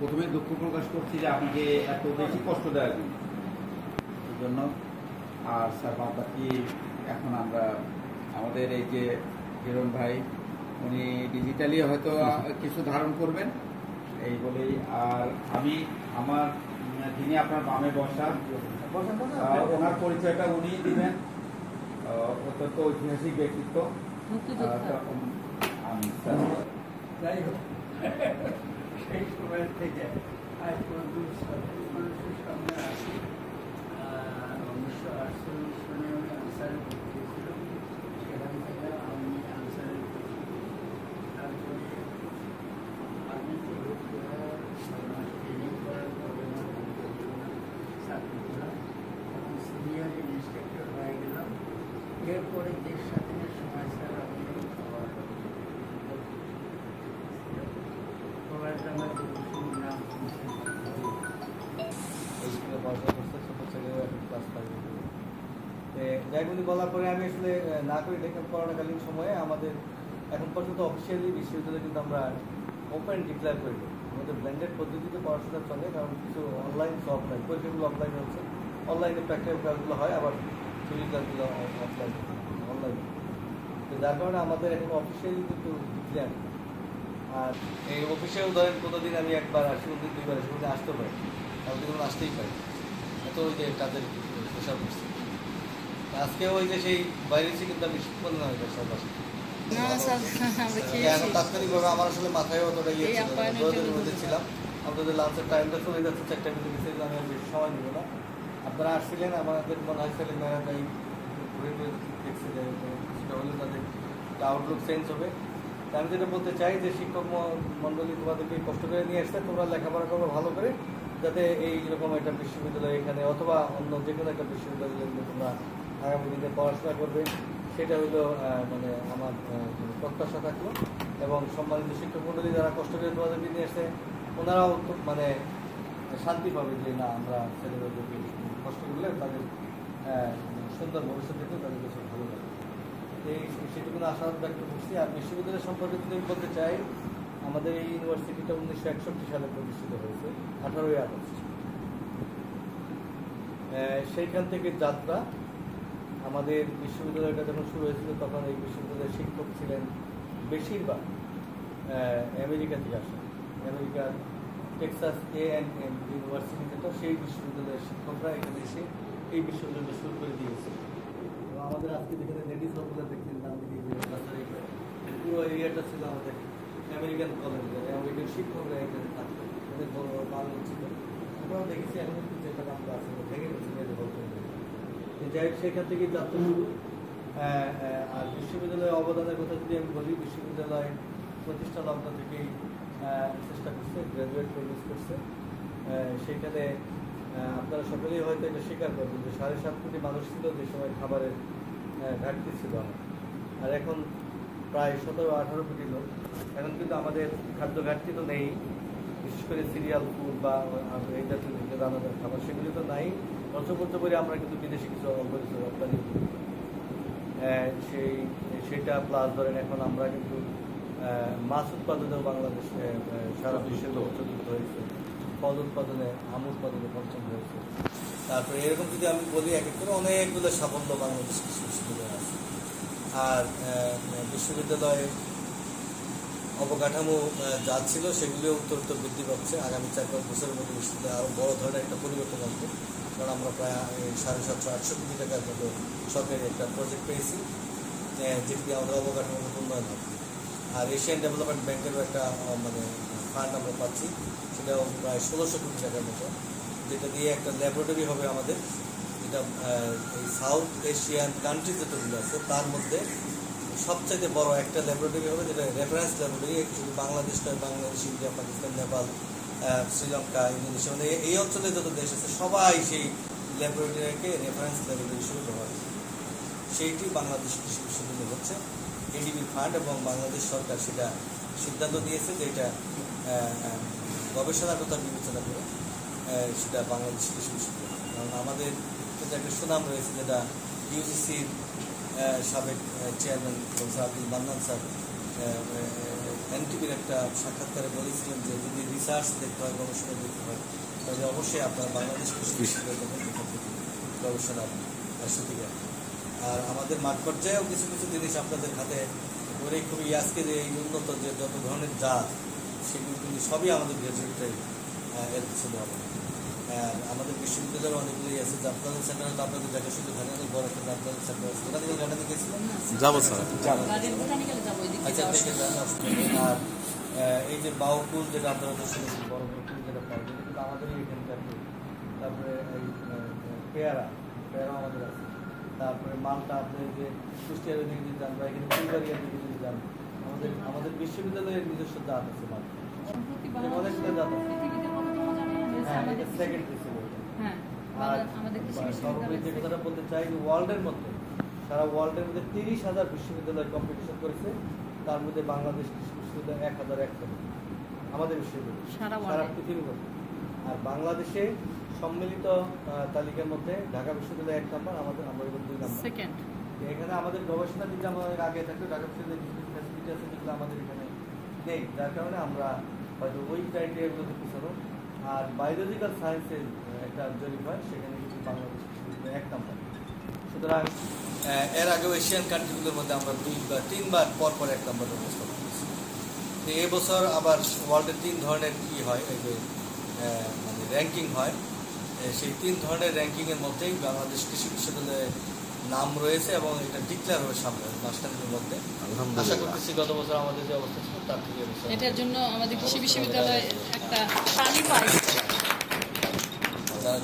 প্রথমে দুঃখ প্রকাশ করছি যে আপনাকে এত বেশি কষ্ট দেওয়ার জন্য এই জন্য আর স্যার বাদ বাকি এখন আমরা আমাদের এই যে হিরণ ভাই উনি ডিজিটালি হয়তো কিছু ধারণ করবেন এই বলেই। আর আমি আমার যিনি আপনার বামে বসা ওনার পরিচয়টা উনি দিবেন। অত্যন্ত ঐতিহাসিক ব্যক্তিত্ব। আমি যাই হোক। সেই সময় থেকে আজ পর্যন্ত সরকারি মানুষের সামনে আসি উনিশশো আটচল্লিশ সনে আমি আনসারে ভর্তি হয়েছিলাম সেখান থেকে আমি আনসারে তারপরে আমি ট্রেনিং করার পরে চাকরি তখন সিনিয়র ইন্সপেক্টর হয়ে গেলাম এরপরে দেশ স্বাধীনের পড়াশোনা বলার পরে আমি আসলে না করি দেখেন করোনাকালীন সময়ে আমাদের এখন পর্যন্ত অফিসিয়ালি বিশ্ববিদ্যালয়ে কিন্তু আমরা ওপেন ডিক্লেয়ার করি আমাদের ব্লেন্ডেড পদ্ধতিতে পড়াশোনা চলে কারণ কিছু অনলাইন অফলাইন পরীক্ষাগুলো অফলাইন হচ্ছে অনলাইনে প্র্যাকটিক্যাল ক্লাসগুলো হয় আবার থিওরি ক্লাসগুলো অফলাইন অনলাইন তো যার কারণে আমাদের এখন অফিসিয়ালি কিন্তু ডিক্লেয়ার আর এই অফিসেও ধরেন কোনোদিন আমি একবার আসি দুইবার আসি আসতে পারি আমি আসতেই পারি। এত ওই যে প্রেশার পড়ছে আজকেও ওই যে সেই বাইরে কিন্তু আমি শিক্ষণ না হয়ে সব আসে তাৎক্ষণিকভাবে আমার আসলে মাথায় অতটা ইয়ে ছিলাম। আপনাদের লাঞ্চের টাইমটা চলে যাচ্ছে চারটা মিনিট আমি আর বেশি সময় নিব না। আপনারা আসছিলেন আমাদের মনে হয় ছেলে মেয়েরা তাই ঘুরে দেখছে যে কিছুটা হলেও তাদের আউটলুক চেঞ্জ হবে। আমি যেটা বলতে চাই যে শিক্ষক মণ্ডলী তোমাদেরকে কষ্ট করে নিয়ে আসছে তোমরা লেখাপড়া করো ভালো করে। যাতে এইরকম একটা বিশ্ববিদ্যালয় এখানে অথবা অন্য যে কোনো একটা বিশ্ববিদ্যালয়ে তোমরা আগামী দিনে পড়াশোনা করবে সেটা হলো মানে আমার প্রত্যাশা থাকল। এবং সম্মানিত শিক্ষক মণ্ডলী যারা কষ্ট করে তোমাদেরকে নিয়ে এসে ওনারাও মানে শান্তি পাবে যে না আমরা ছেলেমেয়েদেরকে কষ্ট করলে তাদের আহ, সুন্দর ভবিষ্যৎ দেখলে তাদের কাছে ভালো লাগে। এই সেটুকু আশা ব্যক্ত করছি। আর বিশ্ববিদ্যালয় সম্পর্কে যদি বলতে চাই আমাদের এই ইউনিভার্সিটিটা উনিশশো একষট্টি সালে প্রতিষ্ঠিত হয়েছে, আঠারোই আগস্ট। সেইখান থেকে যাত্রা আমাদের বিশ্ববিদ্যালয়টা যখন শুরু হয়েছিল, তখন এই বিশ্ববিদ্যালয়ের শিক্ষক ছিলেন বেশিরভাগ আমেরিকা থেকে আসা আমেরিকার Texas A and M university যেটা সেই বিশ্ববিদ্যালয়ের শিক্ষকরা এখানে এসে এই বিশ্ববিদ্যালয়টা শুরু করে দিয়েছে। এবং আমাদের আজকে যেখানে লেডিস হলগুলো দেখছেন এই পুরো এরিয়াটা ছিল আমাদের। আমেরিকান কলেজ আমেরিকান শিক্ষকরা এখানে থাকতো অনেক বড় বড় পালন ছিল আমরাও দেখেছি এখন কিন্তু যেটা নাম আছে ভেঙে গেছে মেয়েদের যাই হোক সেখান থেকে আহ, আর বিশ্ববিদ্যালয়ের অবদানের কথা যদি আমি বলি বিশ্ববিদ্যালয় প্রতিষ্ঠা লগ্ন থেকেই চেষ্টা করছে গ্র্যাজুয়েট প্রডিউস করছে। সেখানে আপনারা সকলেই হয়তো এটা স্বীকার করবেন যে সাড়ে সাত কোটি মানুষ ছিল যে সময় খাবারের ঘাটতি ছিল। আর এখন প্রায় সতেরো আঠারো কোটি লোক। এখন কিন্তু আমাদের খাদ্য ঘাটতি তো নেই। বিশেষ করে সিরিয়াল ফুড বা এই জাতীয় দানাদার খাবার সেগুলি তো নাই। বছর করে আমরা কিন্তু বিদেশি কিছু রপ্তানি সেই সেটা প্লাস ধরেন এখন আমরা কিন্তু মাছ উৎপাদনেও বাংলাদেশ সারা বিশ্বে চতুর্থ। হয়েছে। ফল উৎপাদনে আম উৎপাদনে পঞ্চম হয়েছে। তারপরে এরকম যদি আমি বলি এক এক করে অনেকগুলো সাফল্য বাংলাদেশ কৃষি বিশ্ববিদ্যালয় আছে। আর বিশ্ববিদ্যালয়ে অবকাঠামো যা ছিল সেগুলিও উত্তর উত্তর বৃদ্ধি পাচ্ছে। আগামী চার পাঁচ বছরের মধ্যে বিশ্ববিদ্যালয়ে আরও বড় ধরনের একটা পরিবর্তন আসবে। কারণ আমরা প্রায় সাড়ে সাতশো, আটশো কোটি টাকার মতো সরকারি একটা প্রজেক্ট পেয়েছি যেটি আমাদের অবকাঠামোগত উন্নয়ন হবে। আর এশিয়ান ডেভেলপমেন্ট ব্যাংকেরও একটা মানে ফান্ড আমরা পাচ্ছি, সেটাও প্রায় ষোলোশো কোটি টাকার মতো, যেটা দিয়ে একটা ল্যাবরেটরি হবে আমাদের। যেটা সাউথ এশিয়ান কান্ট্রি যতগুলো আছে, তার মধ্যে সবচাইতে বড় একটা ল্যাবরেটরি হবে, যেটা রেফারেন্স ল্যাবরেটরি শুধু বাংলাদেশ বাংলাদেশ, ইন্ডিয়া, পাকিস্তান, নেপাল শ্রীলঙ্কা, ইন্দোনেশিয়া মানে এই অঞ্চলে যত দেশ আছে, সবাই সেই ল্যাবরেটরিকে রেফারেন্স ল্যাবরেটরি হিসেবে ব্যবহার করে। সেইটি বাংলাদেশ কৃষি বিশ্ববিদ্যালয় হচ্ছে। এডিবি ফান্ড এবং বাংলাদেশ সরকার সেটা সিদ্ধান্ত দিয়েছে যে এটা গবেষণার কথা বিবেচনা করে সেটা বাংলাদেশ কৃষি বিশ্ববিদ্যালয়। কারণ আমাদের কিন্তু একটা সুনাম রয়েছে যেটা ইউজিসির সাবেক chairman professor Abdul Mannan sir এনটিভির একটা সাক্ষাৎকারে বলেছিলেন যে যদি রিসার্চ দেখতে হয়, গবেষণা দেখতে হয়, তাহলে অবশ্যই আপনার বাংলাদেশ গবেষণার সুবিধা আর আমাদের মাঠ পর্যায়েও কিছু কিছু জিনিস আপনাদের হাতে করে খুবই আজকে যে এই উন্নত যে যত ধরনের জাত, সেগুলো কিন্তু সবই আমাদের গ্রাজুয়েটাই এর পিছনে আর আমাদের বিশ্ববিদ্যালয়ের অনেকগুলোই আছে। জাফরান সেন্টার তো আপনাদের দেখা শুধু এখানে অনেক বড় একটা জাফরান সেন্টার আছে। ওখানে থেকে ঘাটাতে গেছিলাম যাব স্যার। গার্ডেন বোটানিক্যালে যাব এদিকে আচ্ছা। আর এই যে বাউকুল যেটা আপনারা তো শুনেছেন বড় বড় কুল যেটা পাওয়া যায় কিন্তু আমাদেরই এখানকার। তারপরে এই পেয়ারা পেয়ারা আমাদের আছে। তারপরে মালটা আপনি যে কুষ্টিয়ার দিকে যদি যান বা এখানে ফুলবাড়িয়ার দিকে যদি যান আমাদের আমাদের বিশ্ববিদ্যালয়ের নিজস্ব জাত আছে মাল সম্প্রতি অনেকগুলো জাত আছে। আমাদের এটা কৃষি- সেকেন্ডারি ছিল এটা। হ্যাঁ আমাদের- আমাদের সর্বোপরি যে কথাটা বলতে চাই ওয়ার্ল্ডের মধ্যে সারা ওয়ার্ল্ডের মধ্যে তিরিশ হাজার বিশ্ববিদ্যালয় কম্পিটিশন করেছে তার মধ্যে বাংলাদেশ কৃষি বিশ্ববিদ্যালয় এক হাজার একটা আমাদের বিশ্ববিদ্যালয়। সারা সারা ওয়ার্ল্ডে। পৃথিবীর মধ্যে। আর বাংলাদেশে সম্মিলিত তালিকার মধ্যে ঢাকা বিশ্ববিদ্যালয় এক নম্বর আমাদের আমরা দুই নম্বর। সেকেন্ড এখানে আমাদের গবেষণা দিকে আমাদের আগে থাকতো ঢাকা বিশ্ববিদ্যালয় কিছু কিছু ফ্যাসিলিটি আছে যেগুলো আমাদের এখানে নেই। যার কারণে আমরা হয়তো ওই ক্রাইটেরিয়াগুলোতে পিছানো আর বায়োলজিক্যাল সায়েন্সের একটা জরিপ হয়, সেখানে কিন্তু বাংলাদেশ বিশ্ববিদ্যালয় এক নম্বর সুতরাং এর আগেও এশিয়ান কান্ট্রিগুলোর মধ্যে আমরা দুইবার তিনবার পর পর এক নম্বর তো এবছর আবার ওয়ার্ল্ডের তিন ধরনের কি হয়, এই যে মানে র্যাঙ্কিং হয় সেই তিন ধরনের র্যাঙ্কিংয়ের মধ্যেই বাংলাদেশ কৃষি বিশ্ববিদ্যালয়ের নাম রয়েছে এবং এটা ডিক্লেয়ার হবে সামনে মাস্টারদের মধ্যে। আশা করছি করতেছি গত বছর আমাদের যে অবস্থা ছিল তার থেকে এটার জন্য আমাদের কৃষি বিশ্ববিদ্যালয় একটা পানি যারা